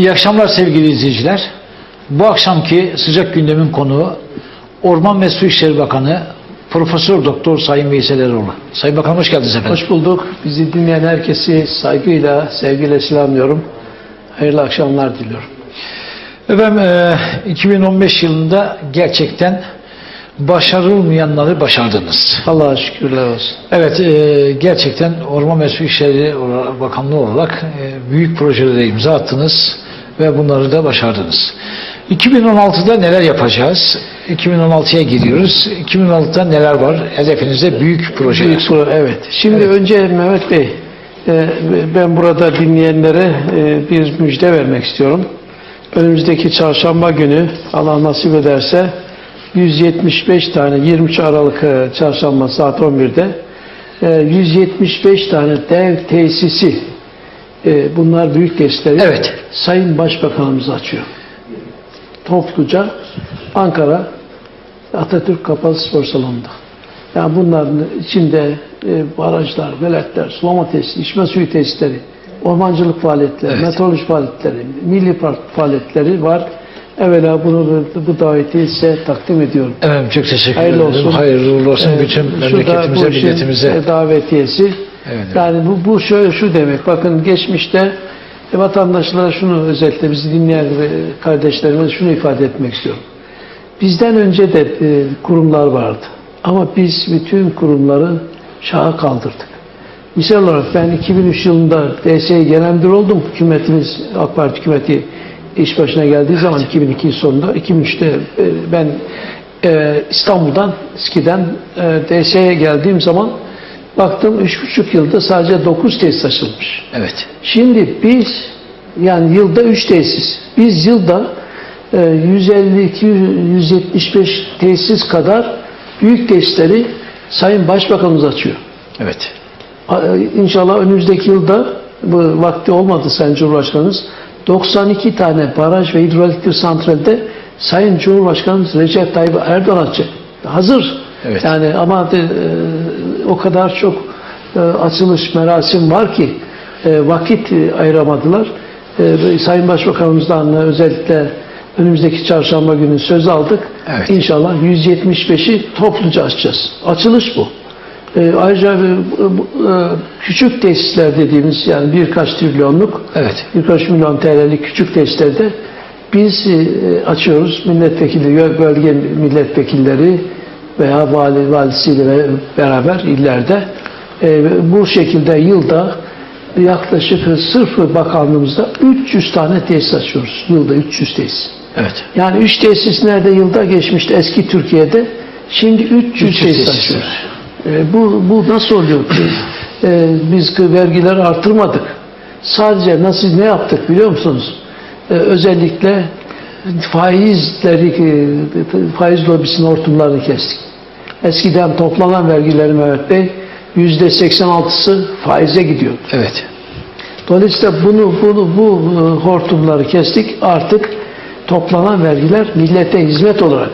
İyi akşamlar sevgili izleyiciler. Bu akşamki sıcak gündemin konuğu Orman ve Su İşleri Bakanı Profesör Doktor Sayın Veysel Eroğlu. Sayın Bakan hoş geldiniz efendim. Hoş bulduk. Bizi dinleyen herkesi saygıyla, sevgiyle selamlıyorum. Hayırlı akşamlar diliyorum. Efendim e, 2015 yılında gerçekten başarılmayanları başardınız. Allah'a şükürler olsun. Evet e, gerçekten Orman ve Su İşleri Bakanlığı olarak e, büyük projelere imza attınız ve bunları da başardınız. 2016'da neler yapacağız? 2016'ya giriyoruz. 2016'da neler var? Hedefinizde büyük projeler. Büyük pro- evet. Şimdi Evet. önce Mehmet Bey, e, ben burada dinleyenlere e, bir müjde vermek istiyorum. Önümüzdeki çarşamba günü Allah nasip ederse 175 tane 23 Aralık e, çarşamba saat 11'de e, 175 tane dev tesisi e, bunlar büyük tesisleri Evet. Sayın Başbakanımız açıyor. Topluca Ankara Atatürk Kapalı Spor Salonu'nda. Yani bunların içinde e, barajlar, veletler, sulama tesisi, içme suyu tesisleri, ormancılık faaliyetleri, Evet. meteoroloji faaliyetleri, milli park faaliyetleri var. Evvela bunu bu, daveti size takdim ediyorum. Efendim çok teşekkür Hayırlı ederim. olsun. Hayırlı olsun Ee, bütün da memleketimize, milletimize. e, davetiyesi. Evet, evet. Yani bu, bu şöyle şu demek. Bakın geçmişte e, vatandaşlara şunu özellikle bizi dinleyen e, kardeşlerime şunu ifade etmek istiyorum. Bizden önce de e, kurumlar vardı. Ama biz bütün kurumları şaha kaldırdık. Misal olarak ben 2003 yılında DSİ Genel Müdür oldum. Hükümetimiz, AK Parti hükümeti iş başına geldiği zaman 2002 sonunda, 2003'te e, ben e, İstanbul'dan, İSKİ'den e, DSİ'ye geldiğim zaman baktım 3,5 yılda sadece 9 tesis açılmış. Evet. Şimdi biz yani yılda 3 tesis. Biz yılda e, 152-175 tesis kadar büyük tesisleri Sayın Başbakanımız açıyor. Evet. A- İnşallah önümüzdeki yılda bu vakti olmadı Sayın Cumhurbaşkanımız 92 tane baraj ve hidroelektrik santralde Sayın Cumhurbaşkanımız Recep Tayyip Erdoğan açacak. Hazır. Evet. Yani ama de, e, o kadar çok e, açılış merasim var ki e, vakit e, ayıramadılar. E, Sayın Başbakanımızdan özellikle önümüzdeki çarşamba günü söz aldık. Evet. İnşallah 175'i topluca açacağız. Açılış bu. E, ayrıca e, e, küçük tesisler dediğimiz yani birkaç trilyonluk, Evet. birkaç milyon TL'lik küçük tesislerde biz e, açıyoruz. Milletvekili, bölge milletvekilleri veya vali, valisiyle beraber illerde e, bu şekilde yılda yaklaşık sırf bakanlığımızda 300 tane tesis açıyoruz. Yılda 300 tesis. Evet. Yani 3 tesis nerede yılda geçmişti eski Türkiye'de. Şimdi 300, 300 tesis tesis. açıyoruz. E, bu, bu nasıl oluyor ki? E, biz vergileri artırmadık. Sadece nasıl ne yaptık biliyor musunuz? E, özellikle faizleri, faiz lobisinin hortumlarını kestik. Eskiden toplanan vergilerin Mehmet Bey yüzde 86'sı faize gidiyor. Evet. Dolayısıyla bunu, bunu bu e, hortumları kestik. Artık toplanan vergiler millete hizmet olarak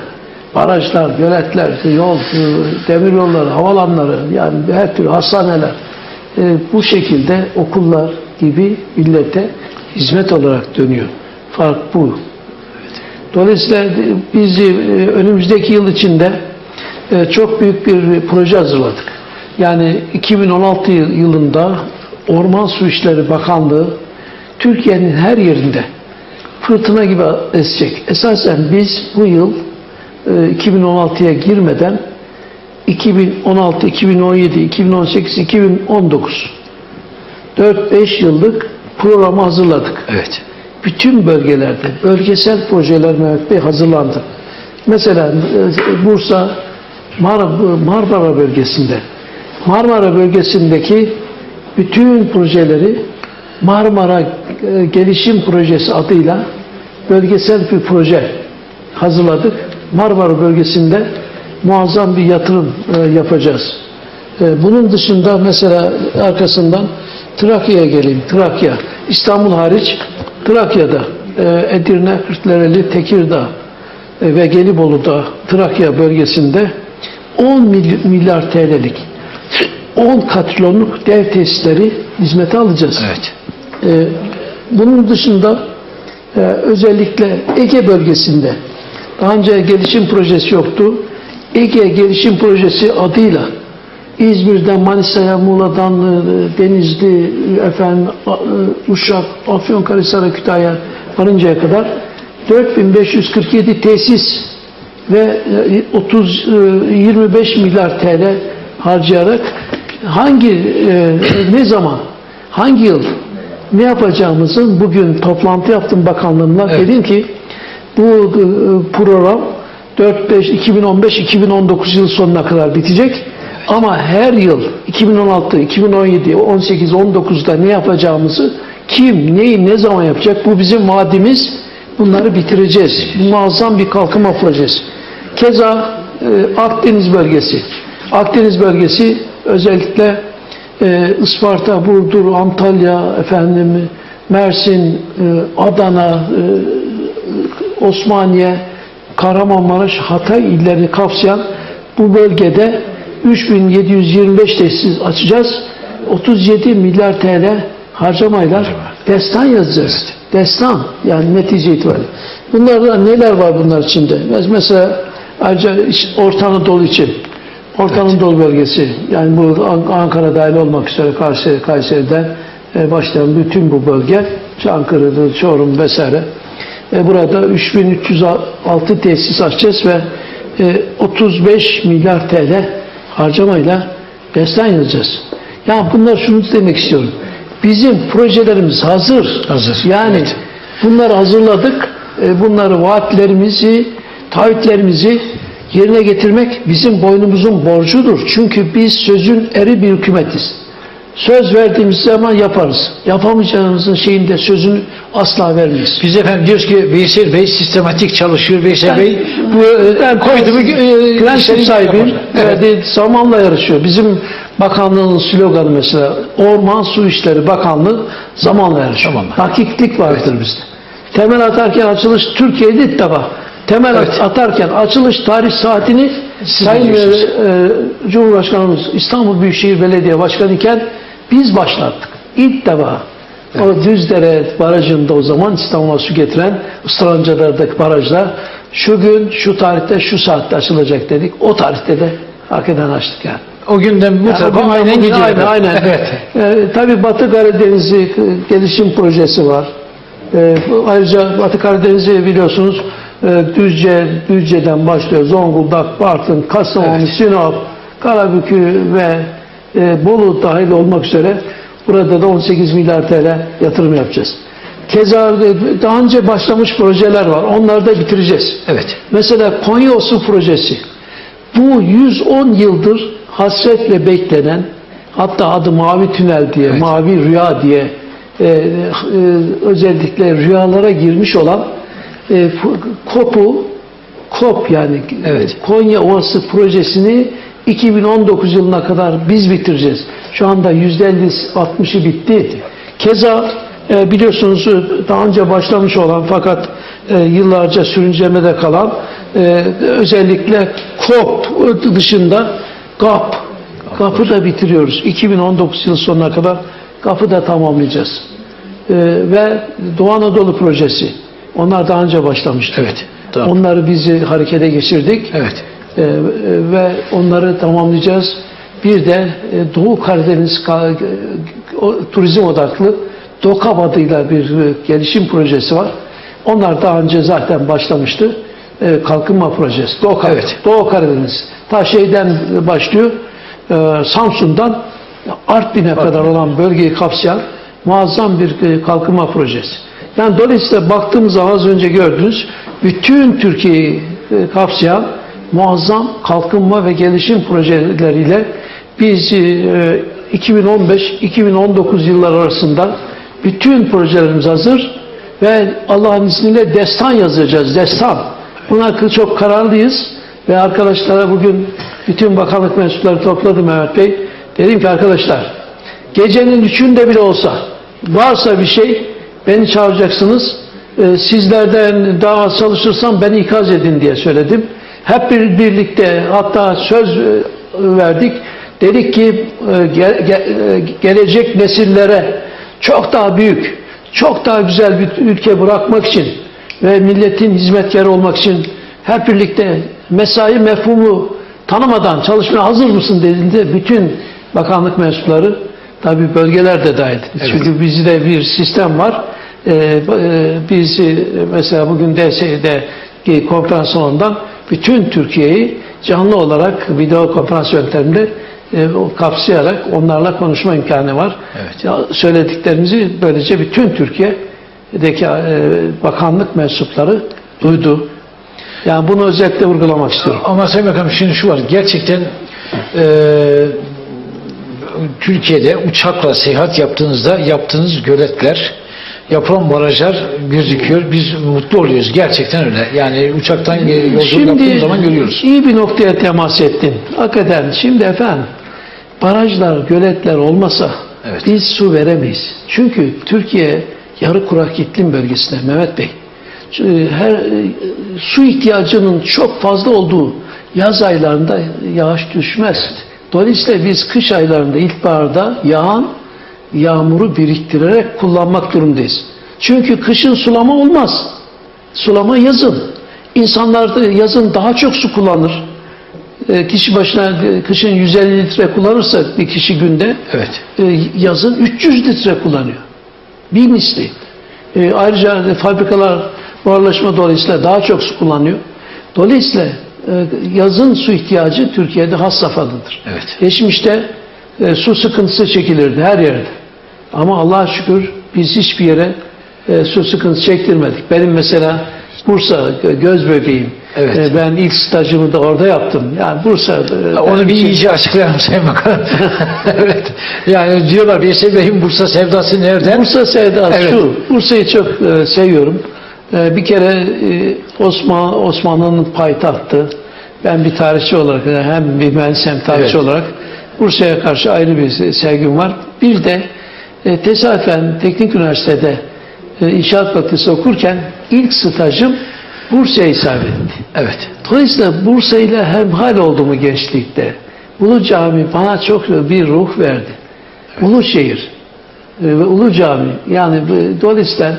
barajlar, göletler, yol, e, demir yolları, havalanları yani her türlü hastaneler e, bu şekilde okullar gibi millete hizmet olarak dönüyor. Fark bu. Dolayısıyla biz e, önümüzdeki yıl içinde e, çok büyük bir proje hazırladık. Yani 2016 yıl- yılında Orman Su İşleri Bakanlığı Türkiye'nin her yerinde fırtına gibi esecek. Esasen biz bu yıl e, 2016'ya girmeden 2016, 2017, 2018, 2019 4-5 yıllık programı hazırladık Evet. Bütün bölgelerde bölgesel projeler Mehmet Bey hazırlandı. Mesela e, Bursa Mar- Marmara bölgesinde Marmara bölgesindeki bütün projeleri Marmara e, Gelişim Projesi adıyla bölgesel bir proje hazırladık. Marmara bölgesinde muazzam bir yatırım e, yapacağız. Bunun dışında mesela arkasından Trakya'ya geleyim. Trakya. İstanbul hariç Trakya'da e, Edirne, Kırklareli, Tekirdağ e, ve Gelibolu'da Trakya bölgesinde 10 mily- milyar TL'lik 10 katrilyonluk dev tesisleri hizmete alacağız. Evet. Ee, bunun dışında e, özellikle Ege bölgesinde daha önce gelişim projesi yoktu. Ege Gelişim Projesi adıyla İzmir'den Manisa'ya, Muğla'dan e, Denizli, efendim, e, Uşak, Afyonkarahisar'a, Kütahya varıncaya kadar 4547 tesis ve e, 30 e, 25 milyar TL harcayarak hangi ne zaman hangi yıl ne yapacağımızın bugün toplantı yaptım bakanlığımla Evet. dedim ki bu program 4-5 2015-2019 yıl sonuna kadar bitecek. Ama her yıl 2016, 2017, 18, 19'da ne yapacağımızı kim, neyi, ne zaman yapacak bu bizim vaadimiz. Bunları bitireceğiz. Muazzam bir kalkınma projesi. Keza e, Akdeniz bölgesi. Akdeniz bölgesi özellikle e, Isparta, Burdur, Antalya, efendim Mersin, e, Adana, e, Osmaniye, Kahramanmaraş, Hatay illerini kapsayan bu bölgede 3725 tesis açacağız. 37 milyar TL harcamayla destan yazacağız. Destan yani netice itibariyle. Bunlarda neler var bunlar içinde? Mes- Mesela ayrıca Orta Anadolu için Orta Anadolu bölgesi yani bu An- Ankara dahil olmak üzere Kayseri, Kayseri'den e, başlayan bütün bu bölge Çankırı, Çorum vesaire e, burada 3306 tesis açacağız ve e, 35 milyar TL harcamayla yazacağız. Yani bunlar şunu demek istiyorum. Bizim projelerimiz hazır. Hazır, Yani evet. bunları hazırladık. E, bunları vaatlerimizi, taahhütlerimizi yerine getirmek bizim boynumuzun borcudur. Çünkü biz sözün eri bir hükümetiz. Söz verdiğimiz zaman yaparız. Yapamayacağımızın şeyinde sözünü asla vermeyiz. Biz efendim diyoruz ki Veysel Bey sistematik çalışıyor. Veysel Bey bu e, Ben koydu mu e, prensip işleri sahibiyim. yapar. Evet. Evet. zamanla yarışıyor. Bizim bakanlığın sloganı mesela Orman Su İşleri Bakanlığı zamanla yarışıyor. Zamanla. Dakiklik vardır bizde. Temel atarken açılış Türkiye'de ilk defa. Temel Evet. atarken açılış tarih saatini Siz Sayın e, e, Cumhurbaşkanımız İstanbul Büyükşehir Belediye Başkanı iken biz başlattık. İlk defa o Düzdere Barajı'nda o zaman İstanbul'a su getiren Istıranca'daki barajlar şu gün, şu tarihte, şu saatte açılacak dedik. O tarihte de hakikaten açtık yani. O günden bu Yani aynen gidiyor. Aynen, aynen. Evet. Ee, tabii Batı Karadeniz'i gelişim projesi var. Ee, ayrıca Batı Karadeniz'i biliyorsunuz e, Düzce, Düzce'den başlıyor. Zonguldak, Bartın, Kastamonu, Evet. Sinop, Karabükü ve e, Bolu dahil olmak üzere burada da 18 milyar TL yatırım yapacağız. Keza daha önce başlamış projeler var. Onları da bitireceğiz. Evet. Mesela Konya Osu projesi. Bu 110 yıldır hasretle beklenen hatta adı Mavi Tünel diye, Evet. Mavi Rüya diye e, e, özellikle rüyalara girmiş olan e, KOP'u KOP yani Evet. Konya Ovası projesini 2019 yılına kadar biz bitireceğiz. Şu anda %50-60'ı bitti. Keza e, biliyorsunuz e, daha önce başlamış olan fakat e, yıllarca sürüncemede kalan e, özellikle KOP dışında GAP GAP'ı da bitiriyoruz. 2019 yıl sonuna kadar GAP'ı da tamamlayacağız. E, ve Doğu Anadolu projesi. Onlar daha önce başlamıştı. Evet, tamam. Onları bizi harekete geçirdik. Evet. Ee, e, ve onları tamamlayacağız. Bir de e, Doğu Karadeniz ka- o, turizm odaklı DOKAB adıyla bir e, gelişim projesi var. Onlar daha önce zaten başlamıştı. E, kalkınma projesi. DOKAB. Evet. Doğu Karadeniz. Ta şeyden başlıyor. e, Samsun'dan Artvin'e kadar olan bölgeyi kapsayan muazzam bir kalkınma projesi. Yani dolayısıyla baktığımız zaman az önce gördünüz bütün Türkiye'yi kapsayan muazzam kalkınma ve gelişim projeleriyle biz e, 2015-2019 yıllar arasında bütün projelerimiz hazır ve Allah'ın izniyle destan yazacağız. Destan. Buna çok kararlıyız ve arkadaşlara bugün bütün bakanlık mensupları topladım Mehmet Bey. Dedim ki arkadaşlar gecenin üçünde bile olsa varsa bir şey beni çağıracaksınız. Ee, sizlerden daha çalışırsam beni ikaz edin diye söyledim. Hep bir, birlikte hatta söz e, verdik. Dedik ki e, e, gelecek nesillere çok daha büyük, çok daha güzel bir ülke bırakmak için ve milletin hizmetkarı olmak için hep birlikte mesai mefhumu tanımadan çalışmaya hazır mısın dediğinde bütün bakanlık mensupları tabi bölgeler de dahil. Çünkü bizde bir sistem var. Ee, biz mesela bugün DSE'de konferans salonundan bütün Türkiye'yi canlı olarak video konferans yönteminde e, kapsayarak onlarla konuşma imkanı var. Evet. Ya, Söylediklerimizi böylece bütün Türkiye'deki e, bakanlık mensupları duydu. Yani bunu özellikle vurgulamak istiyorum. Ama Sayın Bakanım şimdi şu var. Gerçekten e, Türkiye'de uçakla seyahat yaptığınızda yaptığınız göletler, yapılan barajlar gözüküyor. Biz mutlu oluyoruz. Gerçekten öyle. Yani uçaktan e, yolculuk yaptığımız zaman görüyoruz. iyi bir noktaya temas ettin. Hakikaten şimdi efendim barajlar, göletler olmasa Evet. biz su veremeyiz. Çünkü Türkiye yarı kurak iklim bölgesinde Mehmet Bey. Çünkü Her e, su ihtiyacının çok fazla olduğu yaz aylarında yağış düşmez. Dolayısıyla biz kış aylarında ilkbaharda yağan yağmuru biriktirerek kullanmak durumdayız. Çünkü kışın sulama olmaz. Sulama yazın. İnsanlar da yazın daha çok su kullanır. E, Kişi başına e, kışın 150 litre kullanırsa bir kişi günde Evet. e, yazın 300 litre kullanıyor. Bir misli. E, ayrıca fabrikalar buharlaşma dolayısıyla daha çok su kullanıyor. Dolayısıyla e, yazın su ihtiyacı Türkiye'de has safhadadır. Evet. Geçmişte e, su sıkıntısı çekilirdi her yerde. Ama Allah'a şükür biz hiçbir yere e, su sıkıntısı çektirmedik. Benim mesela Bursa göz bebeğim. Evet. E, ben ilk stajımı da orada yaptım. Yani Bursa e, Onu bir için- iyice açıklayalım Sayın Bakanım. evet. Yani diyorlar Veysel Bey'in Bursa sevdası nereden? Bursa sevdası Evet. şu. Bursa'yı çok e, seviyorum. E, bir kere e, Osman Osmanlı'nın payitahtı. Ben bir tarihçi olarak hem bir mühendis hem tarihçi Evet. olarak Bursa'ya karşı ayrı bir se- sevgim var. Bir de e, tesadüfen Teknik Üniversitede e, İnşaat Fakültesi okurken ilk stajım Bursa'ya isabet etti. Evet. Dolayısıyla Bursa ile hemhal olduğumu gençlikte. Ulu Cami bana çok bir ruh verdi. Ulu şehir e, ve Ulu Cami yani dolayısıyla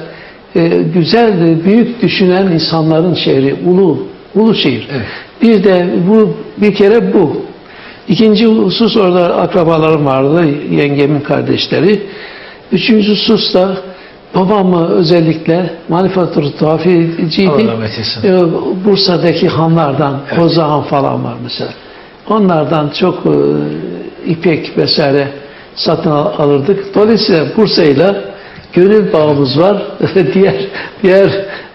e, güzel büyük düşünen insanların şehri Ulu Ulu şehir. Evet. Bir de bu bir kere bu. İkinci husus orada akrabalarım vardı, yengemin kardeşleri. Üçüncü husus da babam özellikle rahmet eylesin. Ee, Bursa'daki hanlardan, Koza Han falan var mesela. Onlardan çok e, ipek vesaire satın al- alırdık. Dolayısıyla Bursa'yla gönül bağımız var. diğer diğer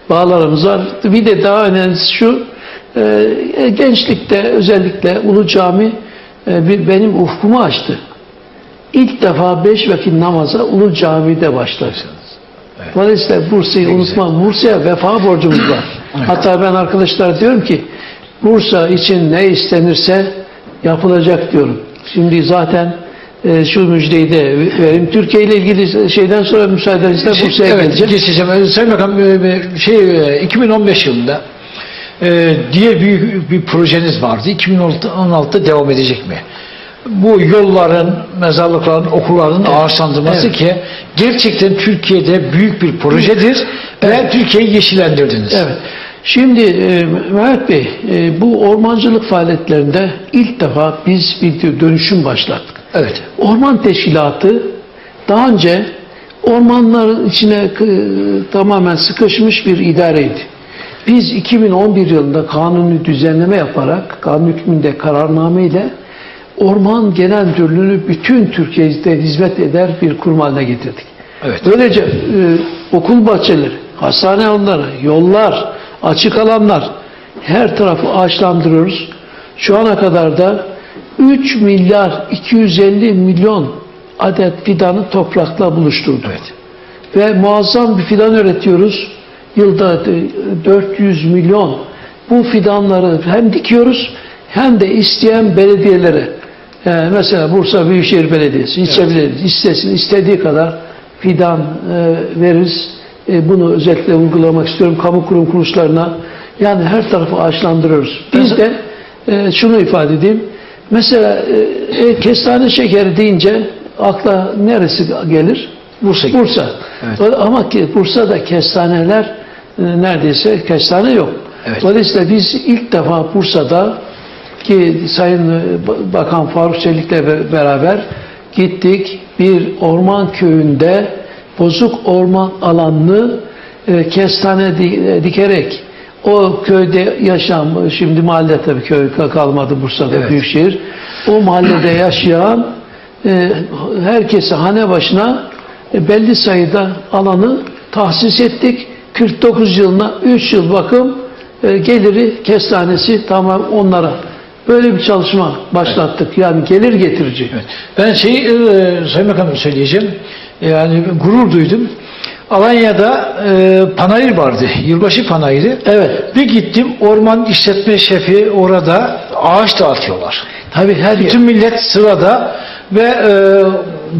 bağlarımız var. Bir de daha önemlisi şu, e, gençlikte özellikle Ulu Cami e, bir- benim ufkumu açtı. İlk defa beş vakit namaza Ulu Cami'de başladı. Dolayısıyla Bursa'yı unutmam. Bursa'ya vefa borcumuz var. Hatta ben arkadaşlar diyorum ki Bursa için ne istenirse yapılacak diyorum. Şimdi zaten e, şu müjdeyi de vereyim. Türkiye ile ilgili şeyden sonra müsaadenizle Bursa'ya evet, geleceğim. geçeceğim. Ee, Sayın Bakan e, şey e, 2015 yılında e, diğer büyük bir projeniz vardı. 2016'da devam edecek mi? Bu yolların, mezarlıkların, okulların ağaçlandırması Evet. ki gerçekten Türkiye'de büyük bir projedir ve Türkiye'yi yeşillendirdiniz. Evet. Şimdi e, Mehmet Bey, e, bu ormancılık faaliyetlerinde ilk defa biz bir dönüşüm başlattık. Evet. Orman Teşkilatı daha önce ormanların içine e, tamamen sıkışmış bir idareydi. Biz 2011 yılında kanuni düzenleme yaparak, kanun hükmünde kararname ile Orman Genel Müdürlüğü'nü bütün Türkiye'de hizmet eder bir kurum haline getirdik. Evet. Böylece e, okul bahçeleri, hastane alanları, yollar, açık alanlar her tarafı ağaçlandırıyoruz. Şu ana kadar da 3 milyar 250 milyon adet fidanı toprakla buluşturduk. Evet. Ve muazzam bir fidan üretiyoruz. Yılda e, 400 milyon. Bu fidanları hem dikiyoruz hem de isteyen belediyelere yani mesela Bursa Büyükşehir Belediyesi, ilçe belediyesi istesin istediği kadar fidan e, veririz. E, bunu özellikle vurgulamak istiyorum kamu kurum kuruluşlarına. Yani her tarafı ağaçlandırıyoruz. Biz de e, şunu ifade edeyim. Mesela e, e, kestane şekeri deyince akla neresi gelir? Bursa. Bursa. Evet. Ama ki Bursa'da kestaneler e, neredeyse kestane yok. Evet. Dolayısıyla biz ilk defa Bursa'da ki Sayın e, Ba- Bakan Faruk Çelik'le be- beraber gittik. Bir orman köyünde bozuk orman alanını e, kestane e, dikerek o köyde yaşayan, şimdi mahalle tabii köy kalmadı Bursa'da Evet. büyükşehir. O mahallede yaşayan e, herkese hane başına e, belli sayıda alanı tahsis ettik. 49 yılına 3 yıl bakım e, geliri kestanesi tamam onlara. Böyle bir çalışma başlattık. Yani gelir getirici. Evet. Ben şey e, Sayın Bakanım söyleyeceğim. Yani gurur duydum. Alanya'da e, panayır vardı. Yılbaşı panayırı. Evet. Bir gittim orman işletme şefi orada ağaç dağıtıyorlar. Tabii her Bütün millet sırada ve e,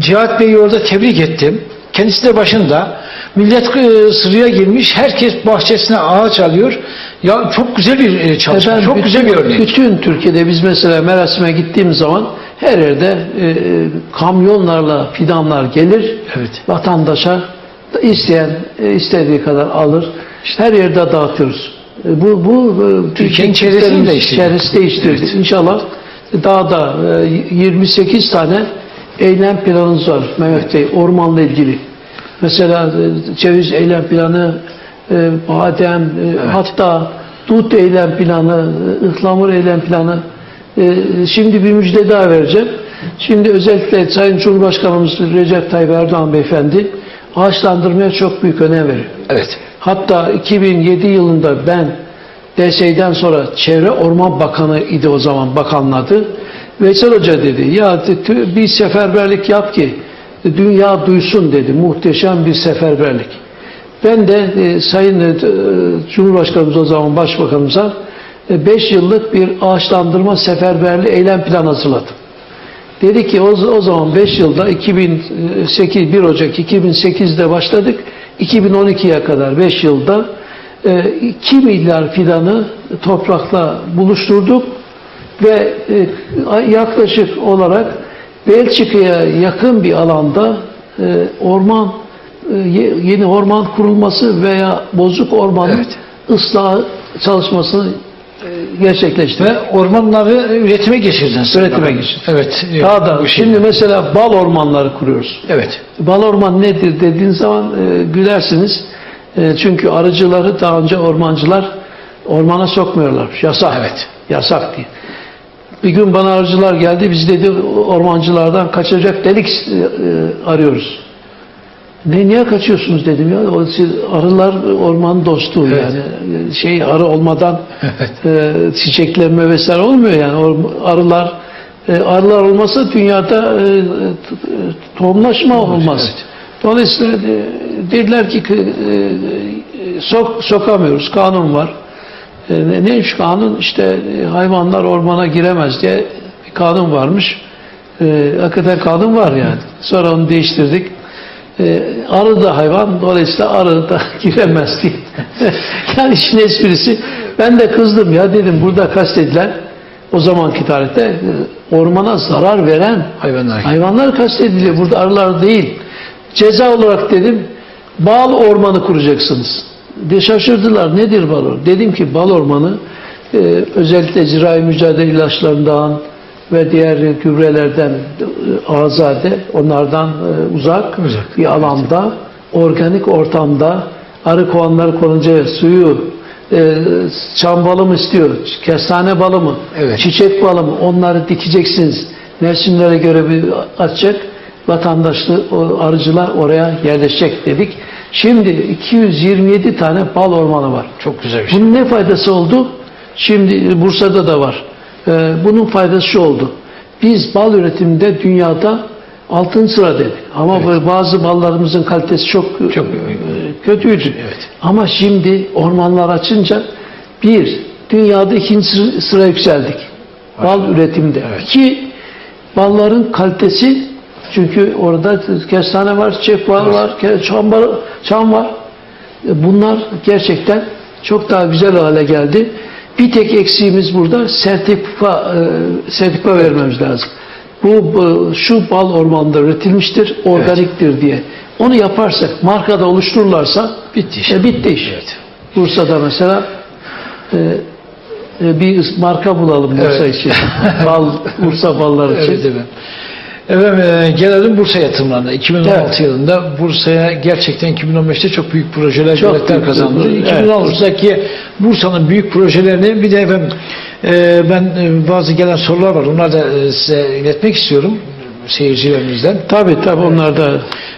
Cihat Bey'i orada tebrik ettim. Kendisi de başında. Millet e, sıraya girmiş. Herkes bahçesine ağaç alıyor. Ya çok güzel bir e, çalışma. Efendim, çok güzel bir bütün- örnek. Bütün Türkiye'de biz mesela Merasim'e gittiğimiz zaman her yerde e, kamyonlarla fidanlar gelir. Evet. Vatandaşa da isteyen e, istediği kadar alır. Her yerde dağıtıyoruz. Bu bu Türkiye'nin çevresini değiştirdi. Çevresi değiştirdi. Evet. İnşallah daha da e, 28 tane eylem planımız var Mehmet Bey ormanla ilgili. Mesela e, ceviz eylem planı, e, badem, e, hatta dut eylem planı, e, ıhlamur eylem planı. E, Şimdi bir müjde daha vereceğim. Şimdi özellikle Sayın Cumhurbaşkanımız Recep Tayyip Erdoğan Beyefendi ağaçlandırmaya çok büyük önem veriyor. Evet. Hatta 2007 yılında ben DSİ'den sonra Çevre Orman Bakanı idi o zaman bakanın adı. Veysel Hoca dedi ya bir seferberlik yap ki dünya duysun dedi. Muhteşem bir seferberlik. Ben de e, Sayın e, Cumhurbaşkanımız o zaman Başbakanımıza 5 yıllık bir ağaçlandırma seferberliği eylem planı hazırladım. Dedi ki o, o zaman 5 yılda 2008 1 Ocak 2008'de başladık. 2012'ye kadar 5 yılda e, 2 milyar fidanı toprakla buluşturduk ve e, yaklaşık olarak Belçika'ya yakın bir alanda e, orman e, ye- yeni orman kurulması veya bozuk ormanın Evet. ıslahı çalışmasını e, gerçekleştirdik. Ve ormanları üretime geçirdiniz. Üretime geçirdik. Evet. Daha da şimdi mesela bal ormanları kuruyoruz. Evet. Bal orman nedir dediğin zaman e, gülersiniz. E, çünkü arıcıları daha önce ormancılar ormana sokmuyorlarmış. Yasak. Evet. Yasak diye. Bir gün bana arıcılar geldi. Biz dedi ormancılardan kaçacak delik e, e, arıyoruz. Ne niye kaçıyorsunuz dedim ya. O siz, arılar orman dostu Evet. yani E, şey arı olmadan e, çiçeklenme vesaire olmuyor yani. O arılar e, arılar olmasa dünyada e, e, tohumlaşma olmaz. evet. Dolayısıyla de- dediler ki e, e, sok, sokamıyoruz. Kanun var. E, ne- neymiş kanun? İşte e, hayvanlar ormana giremez diye bir kanun varmış. E, hakikaten kanun var yani. Sonra onu değiştirdik. E, arı da hayvan, dolayısıyla arı da giremez diye. yani işin esprisi. Ben de kızdım ya dedim burada kastedilen o zamanki tarihte e, ormana zarar veren Hayvanlar. hayvanlar kastediliyor. Burada arılar değil. Ceza olarak dedim bal ormanı kuracaksınız. De şaşırdılar. Nedir bal ormanı? Dedim ki bal ormanı e, özellikle zirai mücadele ilaçlarından ve diğer gübrelerden e, azade, onlardan e, uzak, Uzak, bir alanda, organik ortamda arı kovanları konunca suyu, e, çam balı mı istiyor, kestane balı mı, Evet. çiçek balı mı onları dikeceksiniz. Mevsimlere göre bir açacak. Vatandaşlı arıcılar oraya yerleşecek dedik. Şimdi 227 tane bal ormanı var. Çok güzel bir şey. Bunun ne faydası oldu? Şimdi Bursa'da da var. Ee, bunun faydası şu oldu. Biz bal üretiminde dünyada altın sıradaydık. Ama Evet. bazı ballarımızın kalitesi çok, Çok- e, kötüydü. Evet. Ama şimdi ormanlar açınca bir, dünyada ikinci sı- sıra yükseldik. Bal üretiminde. Evet. İki, balların kalitesi çünkü orada kestane var, Evet. var, çam, balı- çam var. E, Bunlar gerçekten çok daha güzel hale geldi. Bir tek eksiğimiz burada sertifika e, sertifika vermemiz lazım. Bu, şu bal ormanda üretilmiştir, organiktir diye. Onu yaparsak, markada oluştururlarsa Bitti iş. e, bitti iş. Evet. Bursa'da mesela e, e, bir marka bulalım Bursa Evet. için. Bal, Bursa balları için. Evet efendim. Efendim e, gelelim Bursa yatırımlarına. 2016 Evet. yılında Bursa'ya gerçekten 2015'te çok büyük projeler, Çok büyük, kazandı. evet. 2016'daki Bursa'nın büyük projelerini bir de efendim e, ben e, bazı gelen sorular var. Onları da e, size iletmek istiyorum seyircilerimizden. Tabii tabii onlar da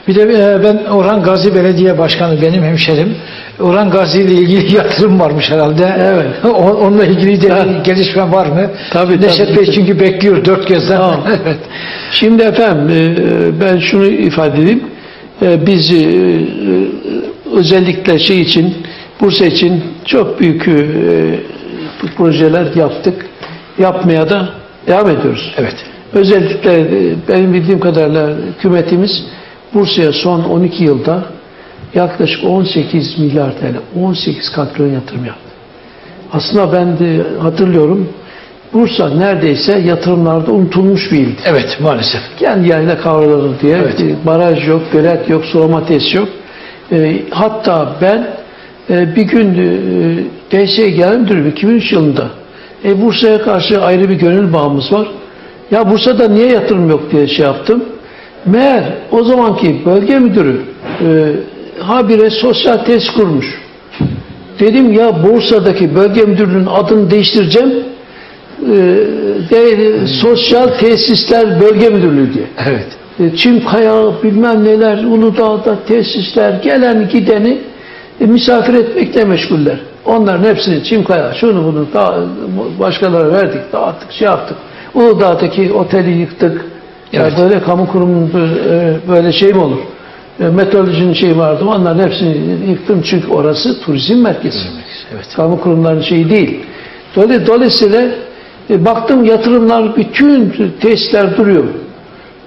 Bir de e, ben Orhan Gazi Belediye Başkanı benim hemşerim. Orhan Gazi ile ilgili yatırım varmış herhalde. Evet. Onunla ilgili de Ha. gelişme var mı? Tabii, Neşet tabii. Bey çünkü bekliyor dört gözden. Tamam. evet. Şimdi efendim e, ben şunu ifade edeyim. E, Biz özellikle şey için Bursa için çok büyük projeler yaptık. Yapmaya da devam ediyoruz. Evet. Özellikle e, benim bildiğim kadarıyla hükümetimiz Bursa'ya son 12 yılda yaklaşık 18 milyar TL, 18 katrilyon yatırım yaptı. Aslında ben de hatırlıyorum Bursa neredeyse yatırımlarda unutulmuş bir ildi. Evet maalesef. Yani yayla kavraları diye Evet. e, baraj yok, gölet yok, sulama tesisi yok. E, hatta ben e, bir gün e, DSİ Genel Müdürüm 2003 yılında e, Bursa'ya karşı ayrı bir gönül bağımız var. Ya Bursa'da niye yatırım yok diye şey yaptım. Meğer o zamanki bölge müdürü e, habire sosyal tesis kurmuş. Dedim ya Bursa'daki bölge müdürlüğünün adını değiştireceğim. E, de, sosyal tesisler bölge müdürlüğü diye. Evet. E, Çimkaya bilmem neler, Uludağ'da tesisler, gelen gideni e, misafir etmekle meşguller. Onların hepsini Çimkaya, şunu bunu da, başkalarına verdik, dağıttık, şey yaptık. Uludağ'daki oteli yıktık. Ya Evet. böyle kamu kurumunun e, böyle şey mi olur? E, Meteorolojinin şeyi vardı, onların hepsini yıktım çünkü orası turizm merkezi. Evet. Kamu kurumlarının şeyi değil. Dolayı- Dolayısıyla e, baktım yatırımlar bütün tesisler duruyor.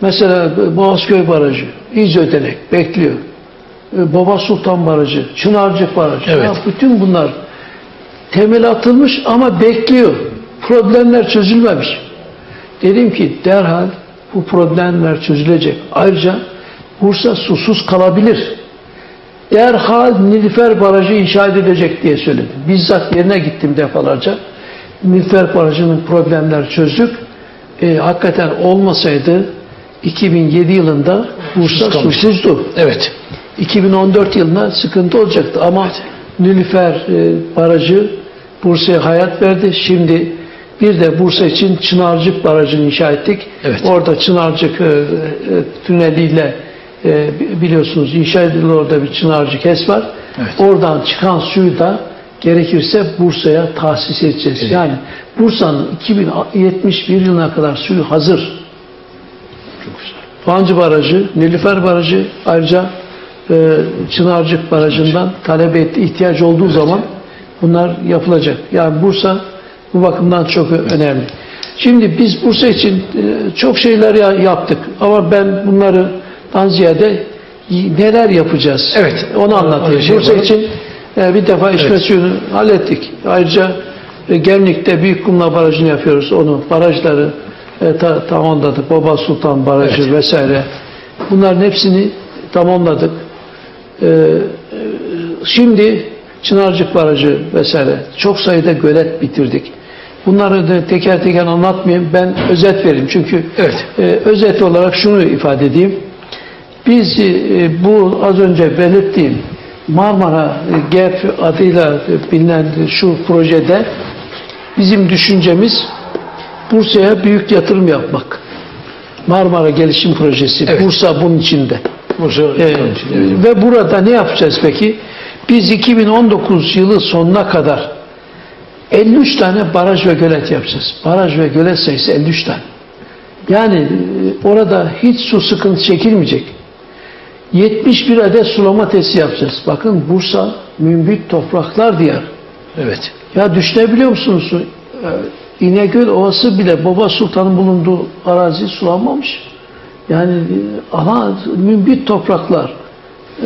Mesela Boğazköy Barajı, İzödenek bekliyor. E, Baba Sultan Barajı, Çınarcık Barajı. Evet. Ya bütün bunlar temel atılmış ama bekliyor. Problemler çözülmemiş. Dedim ki derhal bu problemler çözülecek. Ayrıca Bursa susuz kalabilir. Derhal Nilüfer Barajı inşa edilecek diye söyledim. Bizzat yerine gittim defalarca. Nilüfer Barajı'nın problemler çözdük. E, hakikaten olmasaydı 2007 yılında Bursa kalmıştı. susuzdu. Evet. 2014 yılında sıkıntı olacaktı ama Nilüfer e, Barajı Bursa'ya hayat verdi. Şimdi bir de Bursa için Çınarcık Barajı'nı inşa ettik. Evet. Orada Çınarcık e, e, tüneliyle e, bi- biliyorsunuz inşa edildi orada bir Çınarcık HES var. Evet. Oradan çıkan suyu da gerekirse Bursa'ya tahsis edeceğiz. Evet. Yani Bursa'nın 2071 yılına kadar suyu hazır. Çok güzel. Vancı Barajı, Nilüfer Barajı ayrıca e, Çınarcık Barajı'ndan talep etti ihtiyaç olduğu zaman bunlar yapılacak. Yani Bursa bu bakımdan çok önemli. Şimdi biz Bursa için e, çok şeyler ya- yaptık ama ben bunları ziyade neler yapacağız? Evet. Onu anlatayım. Şey Bursa için e, bir defa içme Evet. suyunu hallettik. Ayrıca e, Gemlik'te Büyük Kumla Barajı'nı yapıyoruz. Onu barajları ta, tamamladık. Baba Sultan Barajı Evet. vesaire. Bunların hepsini tamamladık. Şimdi Çınarcık Barajı vesaire çok sayıda gölet bitirdik. Bunları da teker teker anlatmayayım. Ben özet vereyim. Çünkü Evet. e, özet olarak şunu ifade edeyim. Biz e, bu az önce belirttiğim Marmara e, GAP adıyla e, bilinen şu projede bizim düşüncemiz Bursa'ya büyük yatırım yapmak. Marmara Gelişim Projesi. Evet. Bursa bunun içinde. Bursa Ee, ve burada ne yapacağız peki? Biz 2019 yılı sonuna kadar 53 tane baraj ve gölet yapacağız. Baraj ve gölet sayısı 53 tane. Yani e, orada hiç su sıkıntı çekilmeyecek. 71 adet sulama tesisi yapacağız. Bakın Bursa mümbit topraklar diyar. Evet. Ya düşünebiliyor musunuz? Ee, İnegöl Ovası bile Baba Sultan'ın bulunduğu arazi sulanmamış. Yani e, ama mümbit topraklar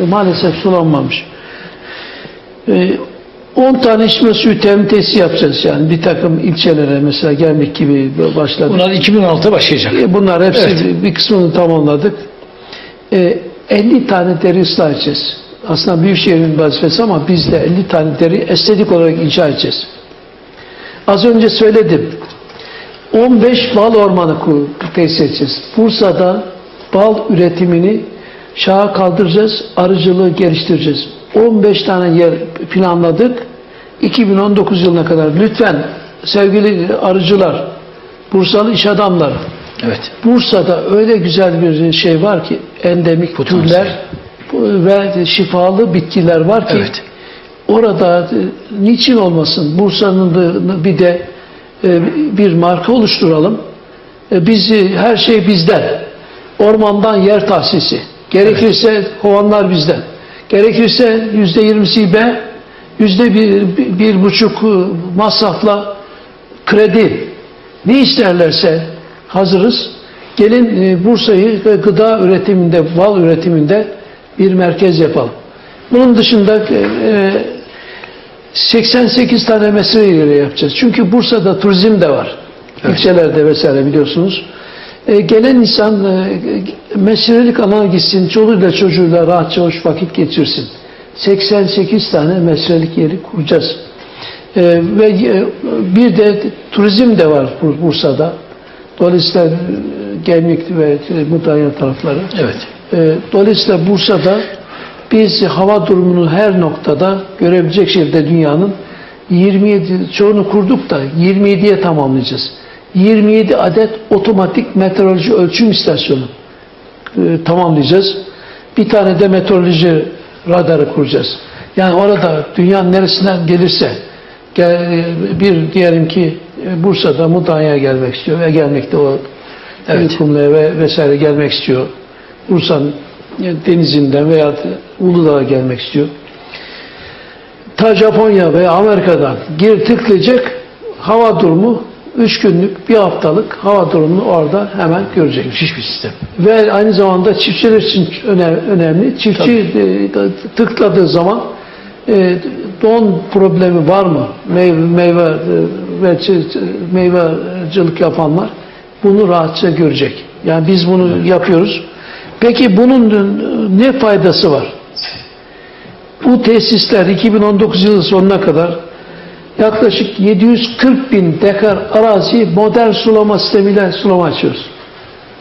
e, maalesef sulanmamış. E, 10 tane içme suyu temin tesisi yapacağız yani bir takım ilçelere mesela Gemlik gibi başladık. Bunlar 2016'da başlayacak. E, Bunlar hepsi Evet. bir kısmını tamamladık. E, 50 tane deri ıslah edeceğiz. Aslında Büyükşehir'in vazifesi ama biz de 50 tane deri estetik olarak inşa edeceğiz. Az önce söyledim. 15 bal ormanı tesis edeceğiz. Bursa'da bal üretimini şaha kaldıracağız, arıcılığı geliştireceğiz. 15 tane yer planladık. 2019 yılına kadar lütfen sevgili arıcılar, Bursalı iş adamları, Evet. Bursa'da öyle güzel bir şey var ki endemik Potansiyel. türler ve şifalı bitkiler var ki Evet. orada e, niçin olmasın Bursa'nın bir de e, bir marka oluşturalım. E, Bizi her şey bizden. Ormandan yer tahsisi. Gerekirse kovanlar bizden. Gerekirse yüzde yirmisi B, yüzde bir, bir, buçuk masrafla kredi. Ne isterlerse hazırız. Gelin e, Bursa'yı gıda üretiminde, bal üretiminde bir merkez yapalım. Bunun dışında e, e, 88 tane mesire yeri yapacağız. Çünkü Bursa'da turizm de var. Evet. İlçelerde vesaire biliyorsunuz. E, gelen insan e, mescidelik alana gitsin, çoluğuyla çocuğuyla rahatça hoş vakit geçirsin. 88 tane mescidelik yeri kuracağız. E, ve e, bir de turizm de var Bur- Bursa'da. Dolayısıyla e, Gemlik ve e, Mudanya tarafları. Evet. E, Dolayısıyla Bursa'da biz hava durumunu her noktada görebilecek şekilde dünyanın 27 çoğunu kurduk da 27'ye tamamlayacağız. 27 adet otomatik meteoroloji ölçüm istasyonu e, tamamlayacağız. Bir tane de meteoroloji radarı kuracağız. Yani orada dünyanın neresinden gelirse gel- bir diyelim ki e, Bursa'da Mudanya'ya gelmek istiyor ve gelmekte o Evet. Kumlu'ya ve vesaire gelmek istiyor. Bursa'nın denizinden veya da Uludağ'a gelmek istiyor. Ta Japonya veya Amerika'dan gir tıklayacak hava durumu 3 günlük, bir haftalık hava durumunu orada hemen görecek. Müthiş bir sistem. Ve aynı zamanda çiftçiler için öne- önemli. Çiftçi e, tıkladığı zaman e, don problemi var mı? Meyve, meyve e, ve meyvecilik yapanlar bunu rahatça görecek. Yani biz bunu yapıyoruz. Peki bunun ne faydası var? Bu tesisler 2019 yılı sonuna kadar yaklaşık 740 bin dekar arazi modern sulama sistemiyle sulama açıyoruz.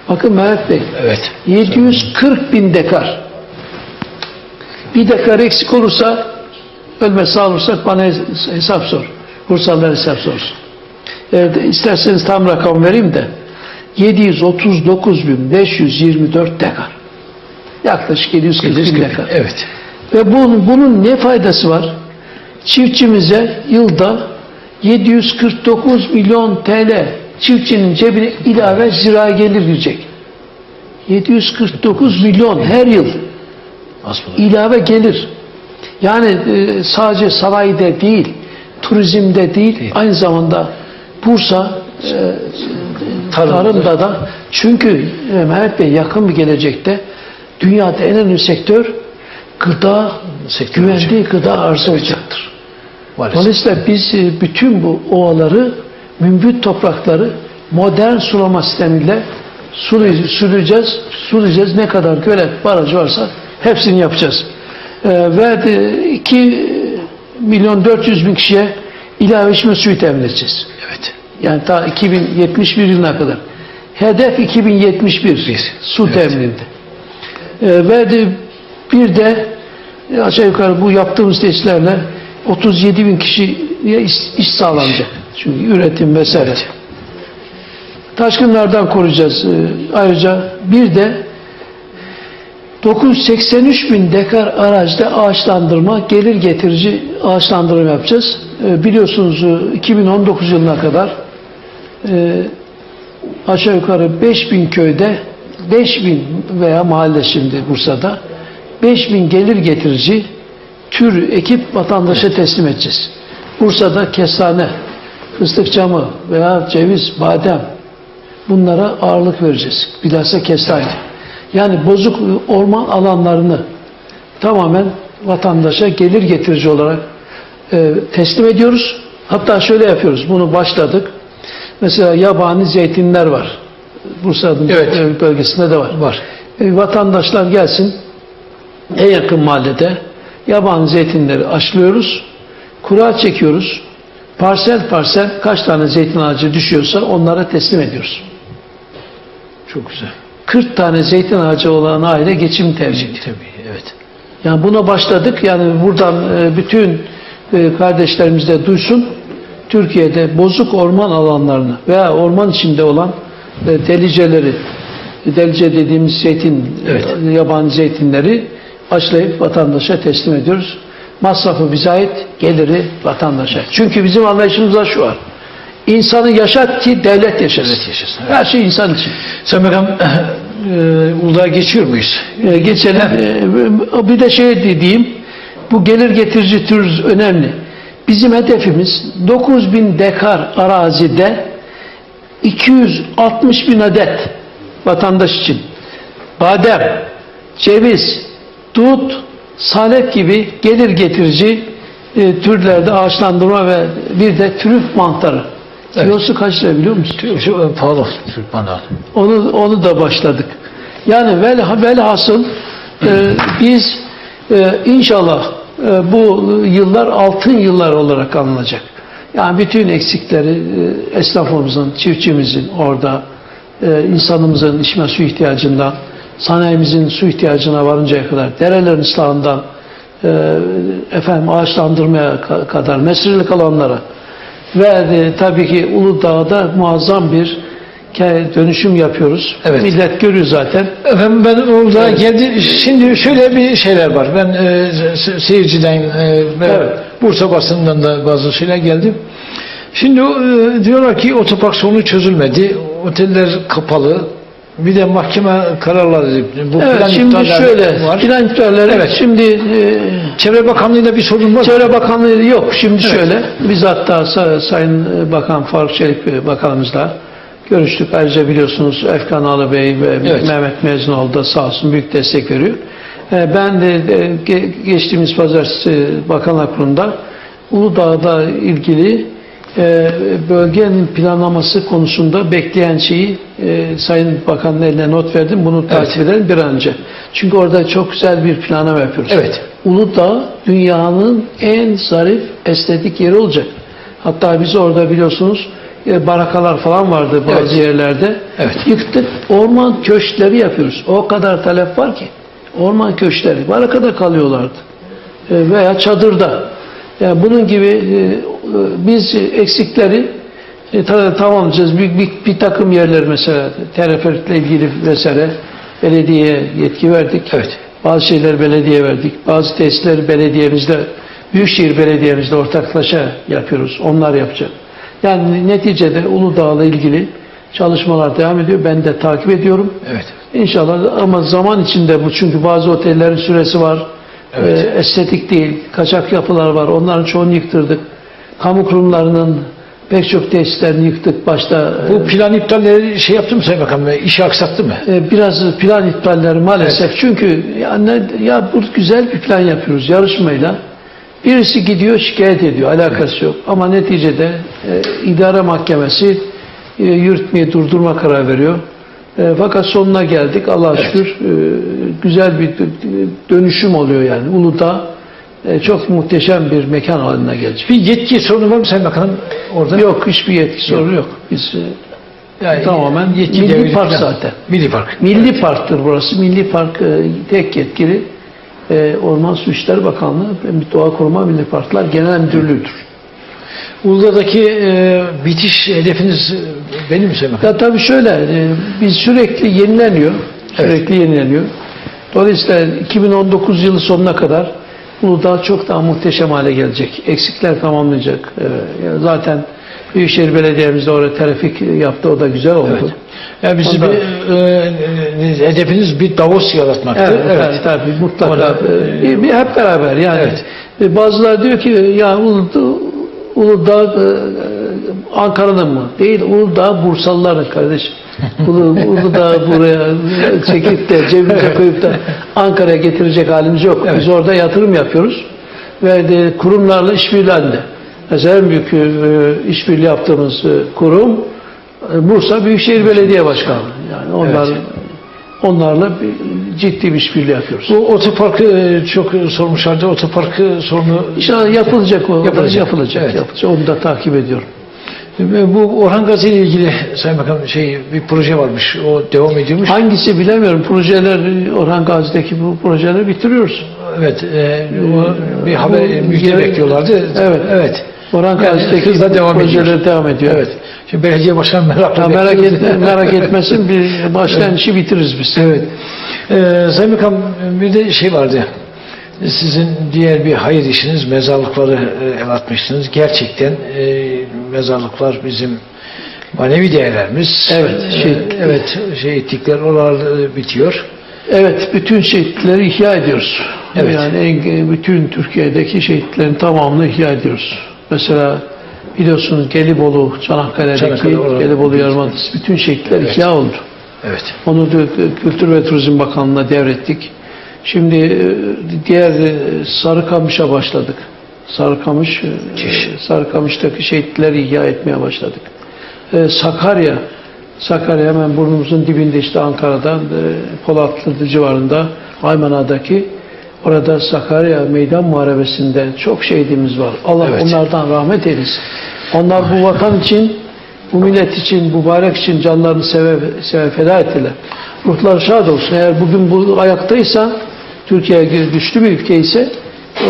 Bakın Mehmet Bey, Evet. 740 bin dekar. Bir dekar eksik olursa, ölme sağ olursak bana hes- hesap sor. Bursalılar hesap sorsun. Evet, isterseniz tam rakam vereyim de 739.524 dekar. Yaklaşık 740 bin dekar. Evet. Ve bunun, bunun ne faydası var? Çiftçimize yılda 749 milyon TL çiftçinin cebine ilave zira gelir girecek. 749 milyon her yıl ilave gelir. Yani e, sadece sanayide değil, turizmde değil, Değil. aynı zamanda Bursa e, Tarımda. tarımda da çünkü e, Mehmet Bey yakın bir gelecekte dünyada en önemli sektör gıda, Sektör güvenli gıda arzı olacaktır. Maalesef. Dolayısıyla biz e, bütün bu ovaları, mümbit toprakları modern sulama sistemiyle sulayacağız. Sulayacağız. Ne kadar gölet, baraj varsa hepsini yapacağız. E, ve de 2 milyon 400 bin kişiye ilave içme suyu temin edeceğiz. Evet. Yani ta 2071 yılına kadar. Hedef 2071 Bir. su Evet. temininde. Ee, ve de bir de e, aşağı yukarı bu yaptığımız testlerle 37 bin kişiye iş, iş sağlanacak. Çünkü üretim vesaire. Evet. Taşkınlardan koruyacağız. Ee, ayrıca bir de 983 bin dekar araçta ağaçlandırma, gelir getirici ağaçlandırma yapacağız. Ee, biliyorsunuz e, 2019 yılına kadar e, aşağı yukarı 5000 köyde 5000 veya mahalle şimdi Bursa'da 5000 gelir getirici tür ekip vatandaşa teslim edeceğiz. Bursa'da kestane, fıstık camı veya ceviz, badem bunlara ağırlık vereceğiz. Bilhassa kestane. Yani bozuk orman alanlarını tamamen vatandaşa gelir getirici olarak e, teslim ediyoruz. Hatta şöyle yapıyoruz. Bunu başladık. Mesela yabani zeytinler var. Bursa'nın Evet. e, bölgesinde de var. Var. E, vatandaşlar gelsin en yakın mahallede yaban zeytinleri aşılıyoruz. Kura çekiyoruz. Parsel parsel kaç tane zeytin ağacı düşüyorsa onlara teslim ediyoruz. Çok güzel. 40 tane zeytin ağacı olan aile geçim tercih ediyor. Tabii evet. Yani buna başladık. Yani buradan e, bütün e, kardeşlerimiz de duysun. Türkiye'de bozuk orman alanlarını veya orman içinde olan e, deliceleri, delice dediğimiz zeytin, Evet. e, yaban zeytinleri açlayıp vatandaşa teslim ediyoruz. Masrafı bize ait, geliri vatandaşa. Çünkü bizim anlayışımızda şu var. İnsanı yaşat ki devlet yaşasın. Devlet yaşasın, evet. Her şey insan için. Sayın Bakan e, Uludağ'a geçiyor muyuz? Ee, geçelim. Ee, bir de şey diyeyim. Bu gelir getirici tür önemli. Bizim hedefimiz 9000 dekar arazide 260 bin adet vatandaş için badem, ceviz, dut, salep gibi gelir getirici e, türlerde ağaçlandırma ve bir de trüf mantarı. Evet. Kilosu kaç lira biliyor musun? Şu, şu pahalı Türk mandalı. Onu onu da başladık. Yani vel, velhasıl e, biz e, inşallah e, bu yıllar altın yıllar olarak anılacak. Yani bütün eksikleri e, esnafımızın, çiftçimizin orada, e, insanımızın içme su ihtiyacından, sanayimizin su ihtiyacına varıncaya kadar, derelerin ıslahından, e, efendim ağaçlandırmaya ka- kadar, mesirlik alanlara ve e, tabii ki Uludağ'da muazzam bir dönüşüm yapıyoruz. Evet. Millet görüyor zaten. Efendim ben Uludağ'a geldi. Şimdi şöyle bir şeyler var. Ben e, se- seyirciden e, ve Evet. Bursa basından da bazı şeyler geldi. Şimdi e, diyorlar ki otopark sorunu çözülmedi. Oteller kapalı. Bir de mahkeme kararları. Bu Evet, plan şimdi şöyle, var. plan iptalleri, Evet. şimdi e, Çevre Bakanlığı'yla bir sorun var. Çevre Bakanlığı yok. Şimdi şöyle, biz hatta Sa- Sayın Bakan Faruk Çelik Bey Bakanımızla görüştük. Ayrıca biliyorsunuz Efkan Alı Bey ve Evet. Mehmet Mezunoğlu da sağ olsun büyük destek veriyor. E, Ben de ge- geçtiğimiz pazartesi Bakanlar Kurulu'nda Uludağ'da ilgili e, bölgenin planlaması konusunda bekleyen şeyi e, Sayın Bakan'ın eline not verdim. Bunu takip edelim bir an önce. Çünkü orada çok güzel bir planlama yapıyoruz. Evet. Uludağ dünyanın en zarif estetik yeri olacak. Hatta biz orada biliyorsunuz e, barakalar falan vardı bazı Evet. yerlerde. Evet. Yıktık. Orman köşkleri yapıyoruz. O kadar talep var ki. Orman köşkleri. Barakada kalıyorlardı. E, Veya çadırda. Yani bunun gibi e, e, biz eksikleri e, ta- tamamlayacağız. Bir, bir, bir takım yerler mesela teleferikle ilgili vesaire belediyeye yetki verdik. Evet. Bazı şeyler belediye verdik. Bazı tesisleri belediyemizde, Büyükşehir Belediye'mizle ortaklaşa yapıyoruz. Onlar yapacak. Yani neticede Uludağ'la ilgili çalışmalar devam ediyor. Ben de takip ediyorum. Evet. İnşallah ama zaman içinde bu çünkü bazı otellerin süresi var. Evet. Ee, estetik değil. Kaçak yapılar var. Onların çoğunu yıktırdık. Kamu kurumlarının pek çok tesislerini yıktık. Başta Bu plan iptalleri şey yaptı mı Sayın Bakan? Bey? İşi aksattı mı? e, biraz plan iptalleri maalesef. Çünkü ya, ne- ya bu güzel bir plan yapıyoruz yarışmayla. Birisi gidiyor şikayet ediyor. Alakası yok. Ama neticede e, idare mahkemesi e, yürütmeyi durdurma karar veriyor. E, fakat sonuna geldik. Allah'a Evet. şükür e, güzel bir dö- dönüşüm oluyor yani. Uludağ e, çok muhteşem bir mekan haline gelecek. Bir yetki sorunu var mı Sayın Bakanım orada? Yok hiçbir yetki sorunu yok. Biz e, Yani Tamamen yetki milli park falan. zaten. Milli park. Milli parktır burası. Milli park e, tek yetkili e, Orman Su İşleri Bakanlığı ve Doğa Koruma Milli Parklar Genel Müdürlüğü'dür. Uludağ'daki e, bitiş hedefiniz e, benim mi Bakan? Ya tabii şöyle, e, biz sürekli yenileniyor. Sürekli yenileniyor. Dolayısıyla 2019 yılı sonuna kadar Uludağ çok daha muhteşem hale gelecek. Eksikler tamamlayacak. E, zaten Büyükşehir Belediye'miz de oraya trafik yaptı. O da güzel oldu. Evet. Yani biz Ondan- bir, e, e, hedefiniz bir Davos yaratmaktı. Evet, evet. tabii mutlaka. Orada, bir, bir hep beraber yani. Evet. E, Bazıları diyor ki ya Uludağ, Uludağ e, Ankara'nın mı? Değil Uludağ Bursalıların kardeşim. Ulu, Uludağ buraya çekip de cebimize koyup da Ankara'ya getirecek halimiz yok. Biz Evet. orada yatırım yapıyoruz ve de kurumlarla işbirliği halinde. Mesela en büyük e, işbirliği yaptığımız e, kurum e, Bursa Büyükşehir Belediye Başkanlığı. Yani onlar Evet. Onlarla ciddi bir işbirliği yapıyoruz. Bu otoparkı e, çok sormuşlardı. Otoparkı sorunu İnşallah yapılacak o. Yapılacak. Yapılacak. Evet. yapılacak. Onu da takip ediyorum. Bu Orhan Gazi ile ilgili Sayın Bakan şey bir proje varmış. O devam ediyormuş. Hangisi bilemiyorum. Projeler Orhan Gazi'deki bu projeleri bitiriyoruz. Evet. e, o bir haber e, müjde bekliyorlardı. Evet. Evet. Orhan Yani Gazi'deki hızla devam ediyor. devam ediyor. Evet. Şimdi belediye başkanı merakla Ya merak, etme, merak etmesin. Bir başlayan işi bitiririz biz. Evet. Ee, Sayın Bakan bir de şey vardı. Sizin diğer bir hayır işiniz mezarlıkları e, el atmışsınız. Gerçekten e, mezarlıklar bizim manevi değerlerimiz. Evet, Ee, şehit- evet, şehitlikler oralarda bitiyor. Evet, bütün şehitleri ihya ediyoruz. Evet. Yani bütün Türkiye'deki şehitlerin tamamını ihya ediyoruz. Mesela biliyorsunuz Gelibolu, Çanakkale'deki Çanakkale, Gelibolu Yarımadası bütün şehitler Evet. ihya oldu. Evet. Onu Kültür ve Turizm Bakanlığı'na devrettik. Şimdi e, diğer e, Sarıkamış'a başladık. Sarıkamış, e. Sarıkamış'taki şehitleri ihya etmeye başladık. Sakarya, Sakarya hemen burnumuzun dibinde işte Ankara'dan Polatlı civarında Aymana'daki orada Sakarya Meydan Muharebesi'nde çok şehidimiz var. Allah Evet. onlardan rahmet eylesin. Onlar bu vatan için, bu millet için, bu bayrak için canlarını seve, seve feda ettiler. Ruhları şad olsun. Eğer bugün bu ayaktaysa, Türkiye güçlü bir ülke ise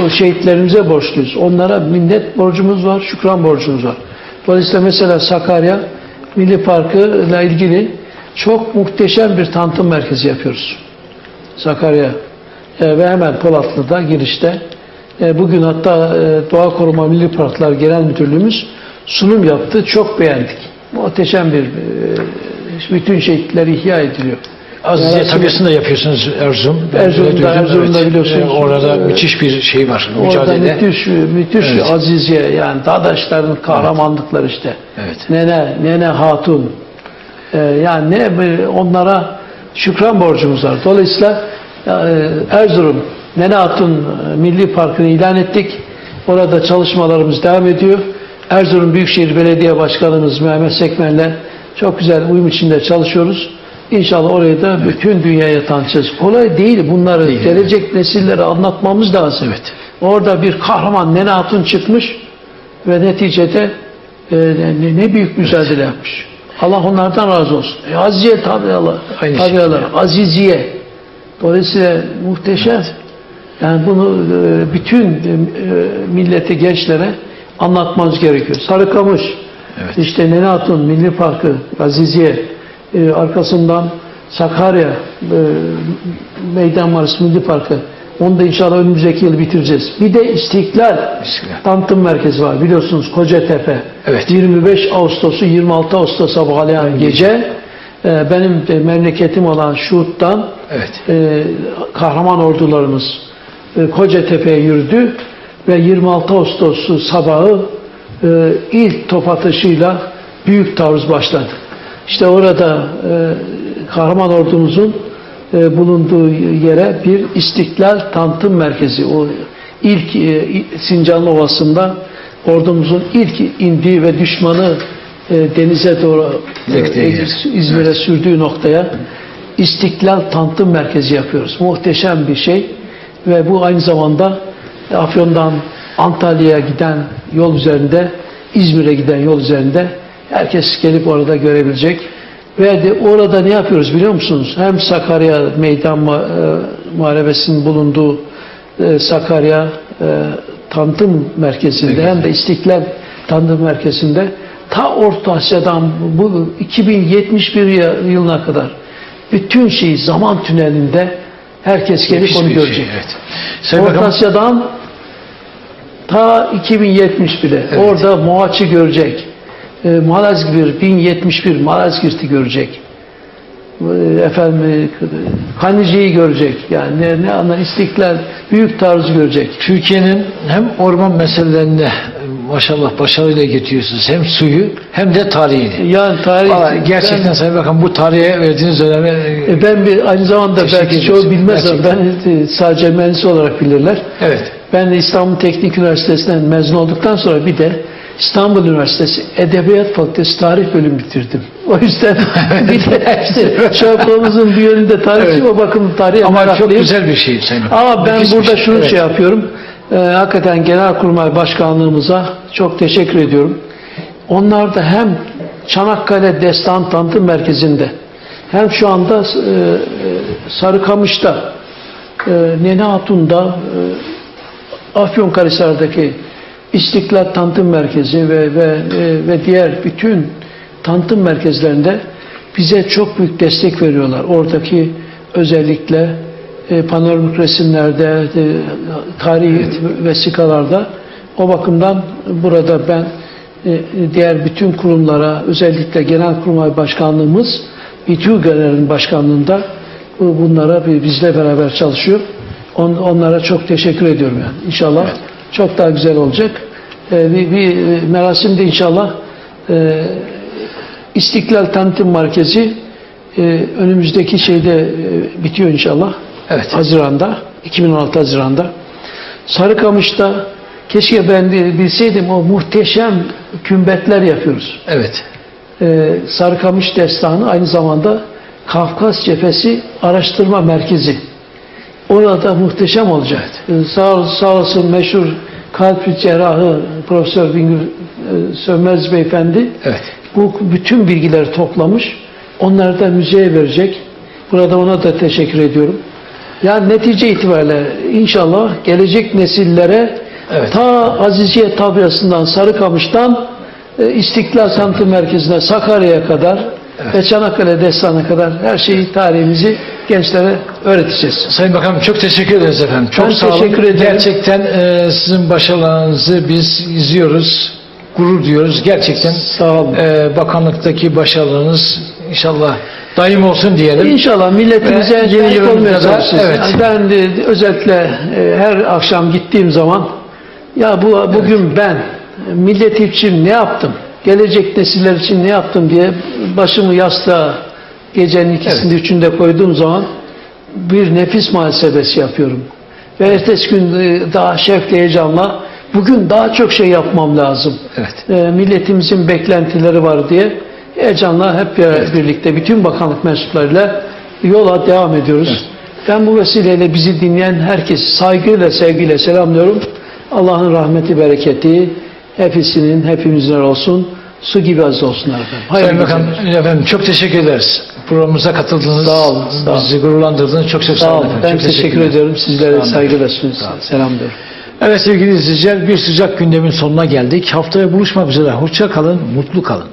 o şehitlerimize borçluyuz. Onlara minnet borcumuz var, şükran borcumuz var. Dolayısıyla mesela Sakarya Milli Parkı ile ilgili çok muhteşem bir tanıtım merkezi yapıyoruz. Sakarya e, ve hemen Polatlı'da girişte. E, bugün hatta e, Doğa Koruma Milli Parklar Genel Müdürlüğümüz sunum yaptı. Çok beğendik. Muhteşem bir e, bütün şehitler ihya ediliyor. Azize Yani- tabiasını da yapıyorsunuz Erzurum. Ben Erzurum'da- Erzurum'da biliyorsunuz. Ee, Orada Ee, müthiş bir şey var. Orada Mücadele. müthiş, müthiş Evet. aziziye yani Dadaşların kahramanlıkları işte. Evet. Nene, Nene Hatun. Ee, yani ne onlara şükran borcumuz var. Dolayısıyla e, Erzurum Nene Hatun e, Milli Parkı'nı ilan ettik. Orada çalışmalarımız devam ediyor. Erzurum Büyükşehir Belediye Başkanımız Mehmet Sekmen'le çok güzel uyum içinde çalışıyoruz. İnşallah orayı da bütün dünyaya tanıtacağız. Kolay değil bunları Değil, gelecek nesillere anlatmamız lazım. Evet. Orada bir kahraman Nene Hatun çıkmış ve neticede e, ne, ne büyük mücadele yapmış. Allah onlardan razı olsun. E, Aziziye tabi Allah. Aynı Tabi şekilde. Allah. Aziziye. Dolayısıyla muhteşem. Yani bunu e, bütün e, millete, gençlere anlatmamız gerekiyor. Sarıkamış, Evet. işte Nene Hatun Milli Parkı, Aziziye, e, arkasından Sakarya e, Meydan Marşı Milli Parkı. Onu da inşallah önümüzdeki yıl bitireceğiz. Bir de İstiklal İstiklal. Tanıtım Merkezi var biliyorsunuz Kocatepe. Evet. 25 Ağustos'u 26 Ağustos'a bağlayan gece e, benim de memleketim olan Şuhut'tan Evet. e, kahraman ordularımız e, Kocatepe'ye yürüdü ve 26 Ağustos'u sabahı e, ilk top atışıyla büyük taarruz başladı. İşte orada e, kahraman ordumuzun e, bulunduğu yere bir istiklal tanıtım merkezi. O ilk e, Sincan Ovası'nda ordumuzun ilk indiği ve düşmanı e, denize doğru e. İzmir'e sürdüğü noktaya İstiklal Tanıtım Merkezi yapıyoruz. Muhteşem bir şey ve bu aynı zamanda Afyon'dan Antalya'ya giden yol üzerinde, İzmir'e giden yol üzerinde herkes gelip orada görebilecek. Ve de orada ne yapıyoruz biliyor musunuz? Hem Sakarya Meydan e, Muharebesi'nin bulunduğu e, Sakarya e, Tanıtım Merkezi'nde hem de İstiklal Tanıtım Merkezi'nde ta Orta Asya'dan bu 2071 yı- yılına kadar bütün şeyi zaman tünelinde herkes gelip Nefis onu bir görecek. Şey, evet. Sayın Orta Bakan, Asya'dan ta 2071'e Evet. orada Moaç'ı görecek. E, Malazgirt 1071 Malazgirt'i görecek. E, efendim Kanici'yi görecek. Yani ne, ne anlar İstiklal büyük taarruzu görecek. Türkiye'nin hem orman meselelerinde maşallah başarıyla getiriyorsunuz. Hem suyu hem de tarihini. Yani tarih Valla gerçekten ben, Sayın Bakan bu tarihe verdiğiniz öneme e, e, ben bir aynı zamanda belki çoğu bilmez ama ben e, sadece mühendis olarak bilirler. evet. Ben İstanbul Teknik Üniversitesi'nden mezun olduktan sonra bir de İstanbul Üniversitesi Edebiyat Fakültesi Tarih Bölümü bitirdim. O yüzden bir de işte şapkamızın bir yönünde tarih Evet. o bakımdan tarihe Ama çok güzel bir şey Bakan. Ama ben Nefis burada şey. şunu Evet. şey yapıyorum. Ee, hakikaten Genelkurmay Başkanlığımıza çok teşekkür ediyorum. Onlar da hem Çanakkale Destan Tanıtım Merkezi'nde hem şu anda e, e, Sarıkamış'ta e, Nene Hatun'da e, Afyonkarahisar'daki İstiklal Tanıtım Merkezi ve ve e, ve diğer bütün tanıtım merkezlerinde bize çok büyük destek veriyorlar. Oradaki özellikle e, panoramik resimlerde, e, tarihi vesikalarda o bakımdan burada ben e, diğer bütün kurumlara özellikle Genelkurmay Başkanlığımız İTÜ başkanlığında bu- bunlara bizle beraber çalışıyor. On- onlara çok teşekkür ediyorum yani. İnşallah çok daha güzel olacak. E, bir, bir merasimde inşallah e, İstiklal Tanıtım Merkezi e, önümüzdeki şeyde e, bitiyor inşallah. Evet. Haziran'da, 2016 Haziran'da. Sarıkamış'ta keşke ben bilseydim o muhteşem kümbetler yapıyoruz. Evet. Ee, Sarıkamış Destanı aynı zamanda Kafkas Cephesi Araştırma Merkezi. Orada muhteşem olacak. Ee, sağ, sağ olsun meşhur kalp cerrahı Profesör Bingül e, Sönmez Beyefendi Evet. bu bütün bilgileri toplamış. Onları da müzeye verecek. Burada ona da teşekkür ediyorum. Yani netice itibariyle inşallah gelecek nesillere Evet. ta Aziziye tabiasından Sarıkamış'tan e, İstiklal Sanatı Merkezi'ne Sakarya'ya kadar ve Çanakkale Destanı'na kadar her şeyi tarihimizi gençlere öğreteceğiz. Sayın Bakanım çok teşekkür ederiz efendim. Çok Ben sağ olun. teşekkür ederim. Gerçekten e, sizin başarılarınızı biz izliyoruz. Gurur duyuyoruz. Gerçekten Sağ olun. e, bakanlıktaki başarılarınız inşallah daim olsun diyelim. İnşallah milletimize yeni olmaya çalışacağız. evet. Yani Ben de özellikle e, her akşam gittiğim zaman ya bu bugün ben millet için ne yaptım? Gelecek nesiller için ne yaptım diye başımı yastığa gecenin ikisinde üçünde koyduğum zaman bir nefis muhasebesi yapıyorum. Ve ertesi gün e, daha şevkle heyecanla bugün daha çok şey yapmam lazım. Evet. E, milletimizin beklentileri var diye heyecanla hep bir- birlikte bütün bakanlık mensuplarıyla yola devam ediyoruz. Ben bu vesileyle bizi dinleyen herkesi saygıyla, sevgiyle selamlıyorum. Allah'ın rahmeti, bereketi hepsinin, hepimizin olsun. Su gibi aziz olsunlar efendim. Sayın Hayırlı Bakan, efendim çok teşekkür ederiz. Programımıza katıldınız. Sağ olun, sağ olun. Bizi gururlandırdınız. Çok çok sağ, olun. efendim. Ben Çok teşekkür teşekkürler. ediyorum. Sizlere saygıyla. Selamlıyorum. Evet sevgili izleyiciler bir sıcak gündemin sonuna geldik. Haftaya buluşmak üzere. Hoşça kalın, mutlu kalın.